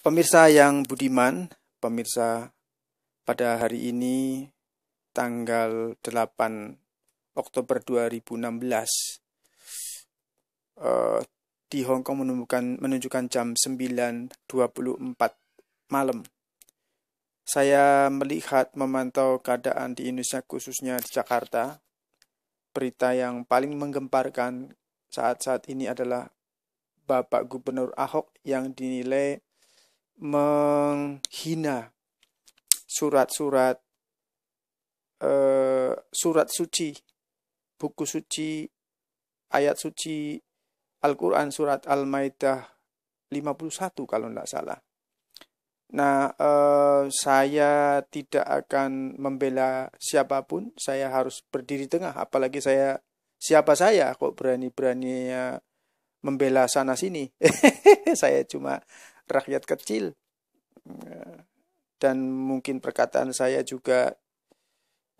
Pemirsa yang budiman, pemirsa pada hari ini tanggal 8 Oktober 2016 uh, di Hong Kong menunjukkan, menunjukkan jam 9.24 malam. Saya melihat memantau keadaan di Indonesia khususnya di Jakarta. Berita yang paling menggemparkan saat-saat ini adalah Bapak Gubernur Ahok yang dinilai menghina surat-surat uh, surat suci, buku suci, ayat suci Al-Quran surat Al-Maidah 51 kalau tidak salah. Nah, uh, saya tidak akan membela siapa pun, saya harus berdiri tengah, apalagi saya siapa saya kok berani-berani membela sana sini. saya cuma rakyat kecil. Dan mungkin perkataan saya juga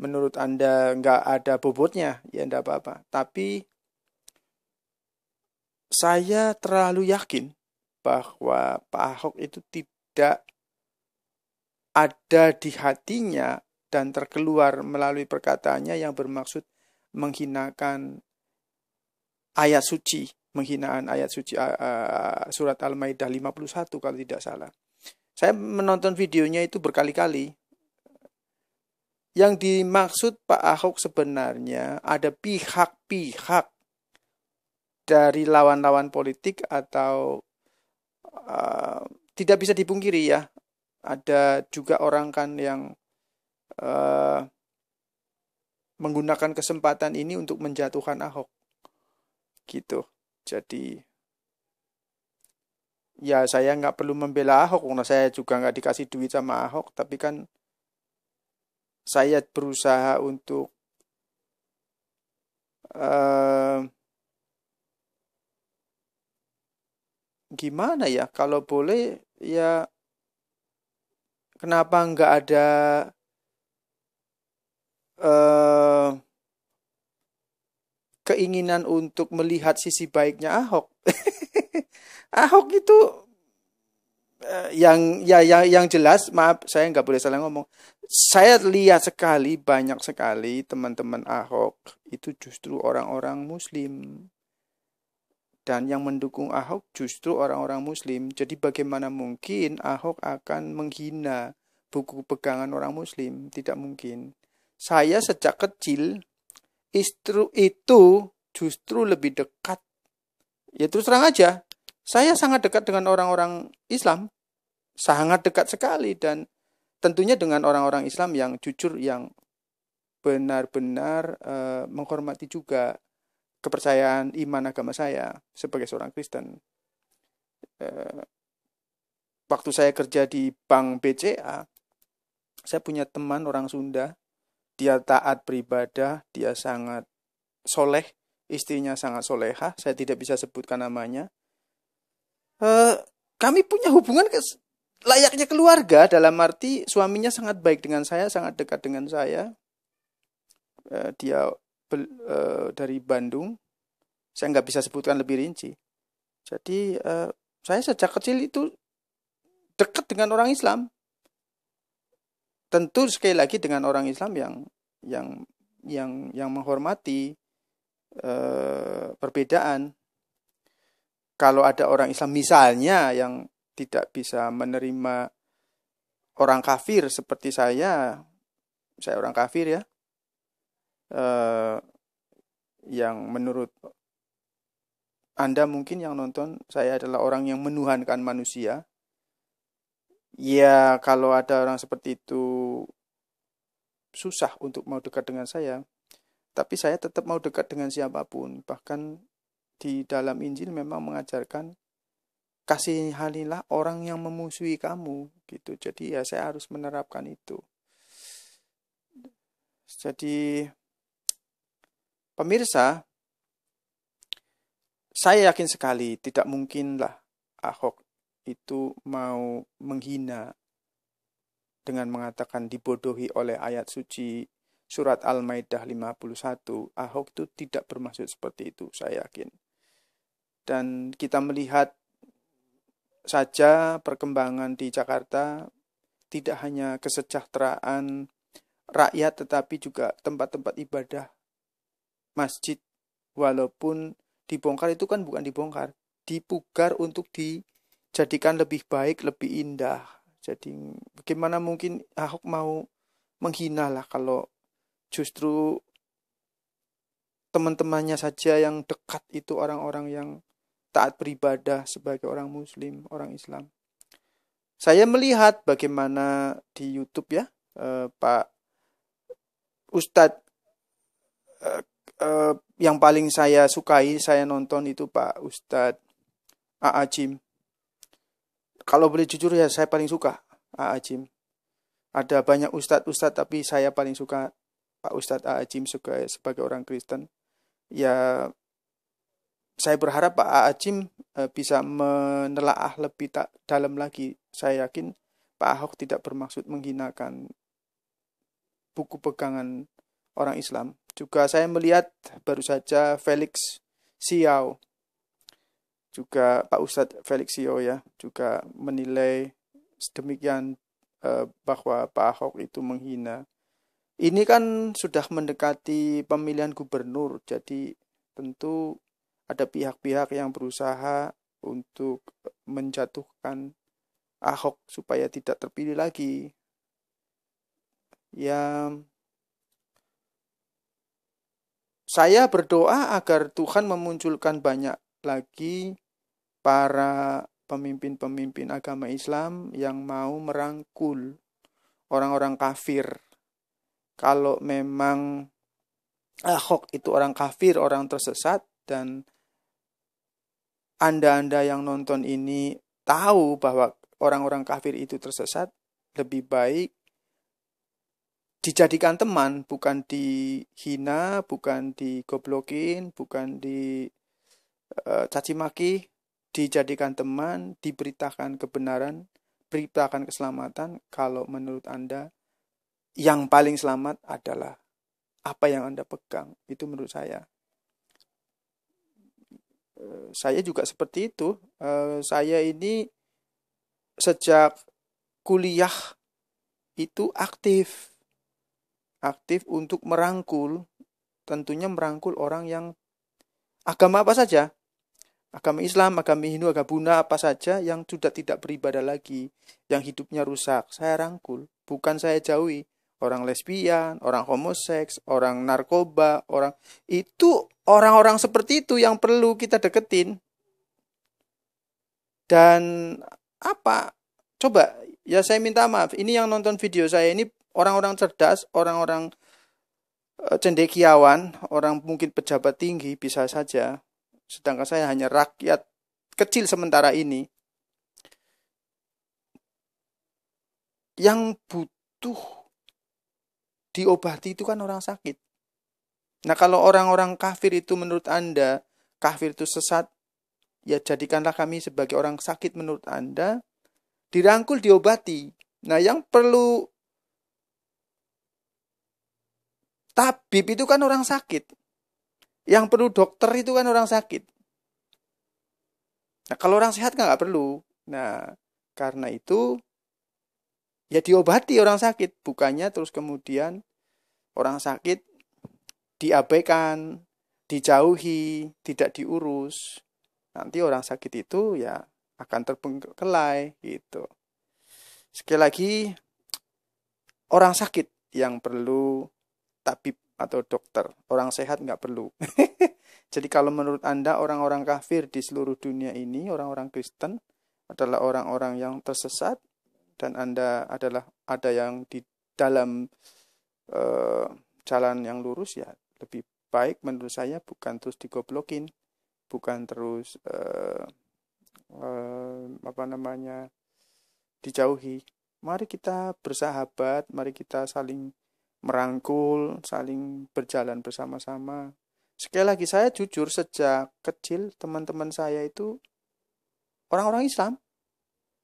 menurut Anda nggak ada bobotnya, ya enggak apa-apa. Tapi saya terlalu yakin bahwa Pak Ahok itu tidak ada di hatinya dan terkeluar melalui perkataannya yang bermaksud menghinakan ayat suci menghinaan ayat suci uh, surat Al-Maidah 51 kalau tidak salah. Saya menonton videonya itu berkali-kali. Yang dimaksud Pak Ahok sebenarnya ada pihak-pihak dari lawan-lawan politik atau uh, tidak bisa dipungkiri ya. Ada juga orang kan yang uh, menggunakan kesempatan ini untuk menjatuhkan Ahok. Gitu. Jadi ya saya nggak perlu membela Ahok. Karena saya juga nggak dikasih duit sama Ahok. Tapi kan saya berusaha untuk uh, gimana ya? Kalau boleh ya kenapa nggak ada uh, keinginan untuk melihat sisi baiknya Ahok. Ahok itu uh, yang ya yang yang jelas maaf saya nggak boleh salah ngomong. Saya lihat sekali banyak sekali teman-teman Ahok itu justru orang-orang Muslim dan yang mendukung Ahok justru orang-orang Muslim. Jadi bagaimana mungkin Ahok akan menghina buku pegangan orang Muslim? Tidak mungkin. Saya sejak kecil istru itu justru lebih dekat. Ya terus terang aja, saya sangat dekat dengan orang-orang Islam, sangat dekat sekali dan tentunya dengan orang-orang Islam yang jujur, yang benar-benar uh, menghormati juga kepercayaan iman agama saya sebagai seorang Kristen. Uh, waktu saya kerja di Bank BCA, saya punya teman orang Sunda dia taat beribadah, dia sangat soleh, istrinya sangat soleha, saya tidak bisa sebutkan namanya. Uh, kami punya hubungan ke, layaknya keluarga dalam arti suaminya sangat baik dengan saya, sangat dekat dengan saya. Uh, dia uh, dari Bandung, saya nggak bisa sebutkan lebih rinci. Jadi uh, saya sejak kecil itu dekat dengan orang Islam tentu sekali lagi dengan orang Islam yang yang yang yang menghormati uh, perbedaan. Kalau ada orang Islam misalnya yang tidak bisa menerima orang kafir seperti saya, saya orang kafir ya, uh, yang menurut anda mungkin yang nonton saya adalah orang yang menuhankan manusia, Ya, kalau ada orang seperti itu susah untuk mau dekat dengan saya. Tapi saya tetap mau dekat dengan siapa pun. Bahkan di dalam Injil memang mengajarkan kasihanilah orang yang memusuhi kamu gitu. Jadi ya saya harus menerapkan itu. Jadi pemirsa saya yakin sekali tidak mungkinlah Ahok itu mau menghina dengan mengatakan dibodohi oleh ayat suci surat Al-Maidah 51, Ahok itu tidak bermaksud seperti itu, saya yakin. Dan kita melihat saja perkembangan di Jakarta tidak hanya kesejahteraan rakyat tetapi juga tempat-tempat ibadah masjid walaupun dibongkar itu kan bukan dibongkar dipugar untuk dijadikan lebih baik lebih indah jadi bagaimana mungkin Ahok mau menghina lah kalau justru teman-temannya saja yang dekat itu orang-orang yang taat beribadah sebagai orang muslim, orang Islam. Saya melihat bagaimana di YouTube ya, eh, Pak Ustadz eh, eh, yang paling saya sukai, saya nonton itu Pak Ustadz A.A. Jim. Kalau boleh jujur ya saya paling suka A.A. Jim. Ada banyak ustadz-ustadz tapi saya paling suka Pak Ustadz A.A. Jim sebagai, sebagai orang Kristen. Ya saya berharap Pak Acim eh, bisa menelaah lebih tak dalam lagi. Saya yakin Pak Ahok tidak bermaksud menghinakan buku pegangan orang Islam. Juga saya melihat baru saja Felix Xiao, juga Pak Ustadz Felix Xiao ya, juga menilai sedemikian eh, bahwa Pak Ahok itu menghina. Ini kan sudah mendekati pemilihan gubernur, jadi tentu ada pihak-pihak yang berusaha untuk menjatuhkan Ahok supaya tidak terpilih lagi. Ya, saya berdoa agar Tuhan memunculkan banyak lagi para pemimpin-pemimpin agama Islam yang mau merangkul orang-orang kafir. Kalau memang Ahok itu orang kafir, orang tersesat dan anda-anda yang nonton ini tahu bahwa orang-orang kafir itu tersesat, lebih baik dijadikan teman, bukan dihina, bukan digoblokin, bukan di uh, caci maki, dijadikan teman, diberitakan kebenaran, beritakan keselamatan. Kalau menurut Anda yang paling selamat adalah apa yang Anda pegang, itu menurut saya. Eh, saya juga seperti itu. Eh, saya ini sejak kuliah itu aktif. Aktif untuk merangkul, tentunya merangkul orang yang agama apa saja. Agama Islam, agama Hindu, agama Buddha, apa saja yang sudah tidak beribadah lagi, yang hidupnya rusak, saya rangkul, bukan saya jauhi orang lesbian, orang homoseks, orang narkoba, orang itu orang-orang seperti itu yang perlu kita deketin. Dan apa? Coba ya saya minta maaf. Ini yang nonton video saya ini orang-orang cerdas, orang-orang eh, cendekiawan, orang mungkin pejabat tinggi bisa saja. Sedangkan saya hanya rakyat kecil sementara ini. Yang butuh diobati itu kan orang sakit. Nah kalau orang-orang kafir itu menurut Anda, kafir itu sesat, ya jadikanlah kami sebagai orang sakit menurut Anda, dirangkul diobati. Nah yang perlu tabib itu kan orang sakit. Yang perlu dokter itu kan orang sakit. Nah kalau orang sehat kan nggak perlu. Nah karena itu ya diobati orang sakit bukannya terus kemudian orang sakit diabaikan dijauhi tidak diurus nanti orang sakit itu ya akan terbengkelai gitu sekali lagi orang sakit yang perlu tabib atau dokter orang sehat nggak perlu jadi kalau menurut anda orang-orang kafir di seluruh dunia ini orang-orang Kristen adalah orang-orang yang tersesat dan Anda adalah ada yang di dalam uh, jalan yang lurus ya lebih baik menurut saya bukan terus digoblokin, bukan terus uh, uh, apa namanya dijauhi. Mari kita bersahabat, mari kita saling merangkul, saling berjalan bersama-sama. Sekali lagi saya jujur sejak kecil teman-teman saya itu orang-orang Islam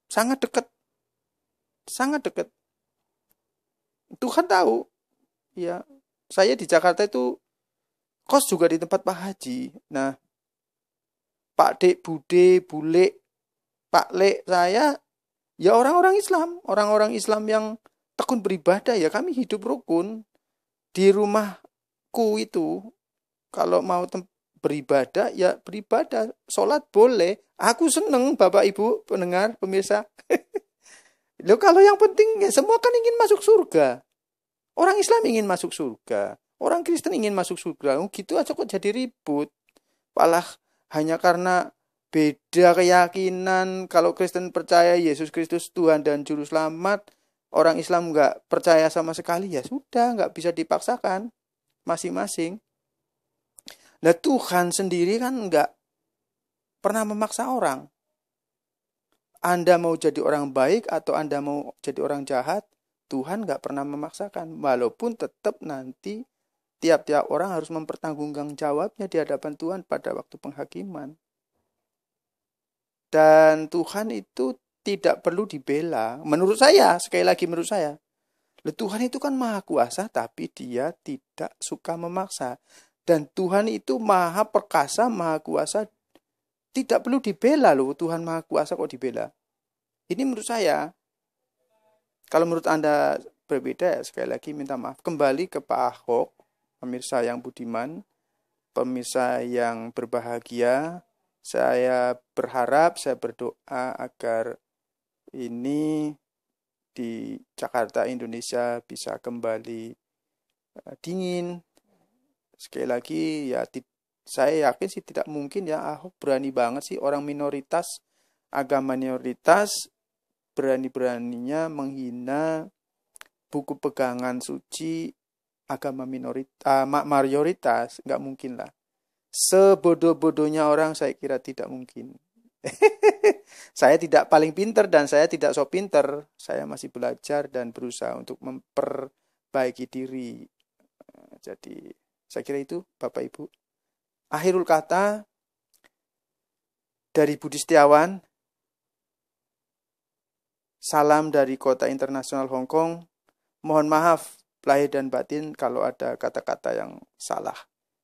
sangat dekat sangat dekat. Tuhan tahu. Ya, saya di Jakarta itu kos juga di tempat Pak Haji. Nah, Pak Dek, Bude, Bule, Pak Le saya ya orang-orang Islam, orang-orang Islam yang tekun beribadah ya kami hidup rukun. Di rumahku itu kalau mau beribadah ya beribadah. Sholat boleh. Aku seneng bapak ibu pendengar pemirsa. Lo kalau yang penting ya semua kan ingin masuk surga. Orang Islam ingin masuk surga. Orang Kristen ingin masuk surga. Oh, gitu aja kok jadi ribut. Malah hanya karena beda keyakinan. Kalau Kristen percaya Yesus Kristus Tuhan dan Juru Selamat orang Islam nggak percaya sama sekali ya sudah nggak bisa dipaksakan masing-masing. Nah Tuhan sendiri kan nggak pernah memaksa orang. Anda mau jadi orang baik atau Anda mau jadi orang jahat, Tuhan nggak pernah memaksakan. Walaupun tetap nanti tiap-tiap orang harus mempertanggungjawabnya jawabnya di hadapan Tuhan pada waktu penghakiman. Dan Tuhan itu tidak perlu dibela. Menurut saya, sekali lagi menurut saya, Tuhan itu kan maha kuasa, tapi dia tidak suka memaksa. Dan Tuhan itu maha perkasa, maha kuasa, tidak perlu dibela loh. Tuhan maha kuasa kok dibela. Ini menurut saya. Kalau menurut Anda berbeda sekali lagi minta maaf. Kembali ke Pak Ahok, pemirsa yang budiman, pemirsa yang berbahagia. Saya berharap, saya berdoa agar ini di Jakarta Indonesia bisa kembali uh, dingin. Sekali lagi ya saya yakin sih tidak mungkin ya Ahok berani banget sih orang minoritas agama minoritas berani-beraninya menghina buku pegangan suci agama minoritas uh, mayoritas. Nggak mungkin lah. Sebodoh-bodohnya orang saya kira tidak mungkin saya tidak paling pinter dan saya tidak so pinter. Saya masih belajar dan berusaha untuk memperbaiki diri. Jadi saya kira itu Bapak Ibu. Akhirul kata dari Budi Setiawan. Salam dari Kota Internasional Hong Kong. Mohon maaf lahir dan batin kalau ada kata-kata yang salah.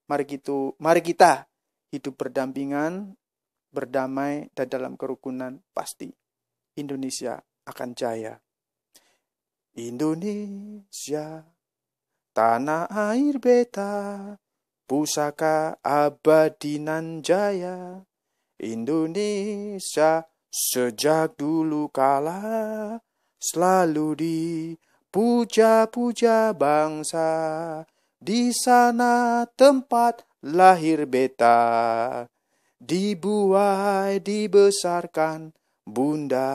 Mari kita, mari kita hidup berdampingan berdamai dan dalam kerukunan pasti Indonesia akan jaya. Indonesia, tanah air beta, pusaka abadi nan jaya. Indonesia sejak dulu kala selalu dipuja-puja bangsa. Di sana tempat lahir beta dibuai, dibesarkan bunda.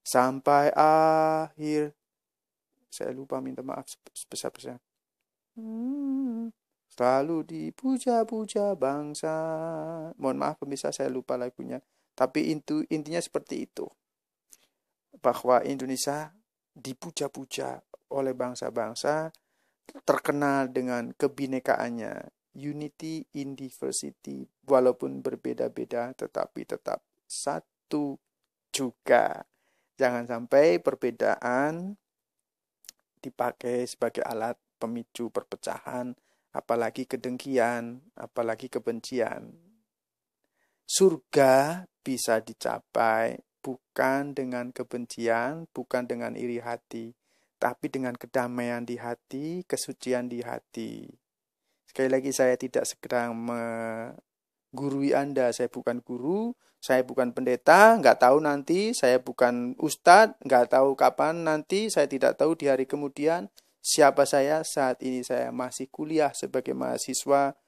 Sampai akhir. Saya lupa minta maaf sebesar-besar. Hmm, selalu dipuja-puja bangsa. Mohon maaf pemirsa saya lupa lagunya. Tapi itu intinya seperti itu. Bahwa Indonesia dipuja-puja oleh bangsa-bangsa terkenal dengan kebinekaannya, unity in diversity walaupun berbeda-beda tetapi tetap satu juga. Jangan sampai perbedaan dipakai sebagai alat pemicu perpecahan, apalagi kedengkian, apalagi kebencian. Surga bisa dicapai bukan dengan kebencian, bukan dengan iri hati, tapi dengan kedamaian di hati, kesucian di hati. Sekali lagi saya tidak segera menggurui Anda. Saya bukan guru, saya bukan pendeta, nggak tahu nanti, saya bukan ustadz, nggak tahu kapan nanti, saya tidak tahu di hari kemudian siapa saya saat ini saya masih kuliah sebagai mahasiswa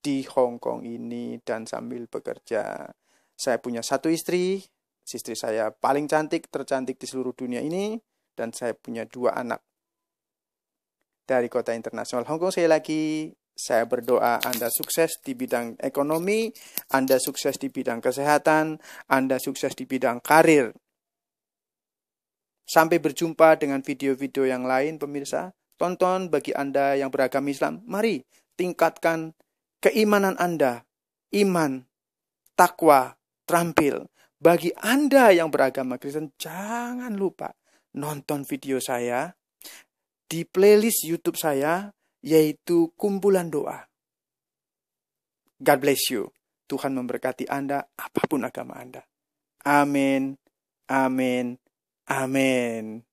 di Hong Kong ini dan sambil bekerja. Saya punya satu istri, istri saya paling cantik, tercantik di seluruh dunia ini, dan saya punya dua anak dari kota internasional Hong Kong. Saya lagi saya berdoa Anda sukses di bidang ekonomi, Anda sukses di bidang kesehatan, Anda sukses di bidang karir. Sampai berjumpa dengan video-video yang lain, pemirsa. Tonton bagi Anda yang beragama Islam, mari tingkatkan keimanan Anda, iman, takwa, terampil. Bagi Anda yang beragama Kristen, jangan lupa nonton video saya di playlist YouTube saya yaitu kumpulan doa. God bless you. Tuhan memberkati Anda apa pun agama Anda. Amin. Amin. Amin.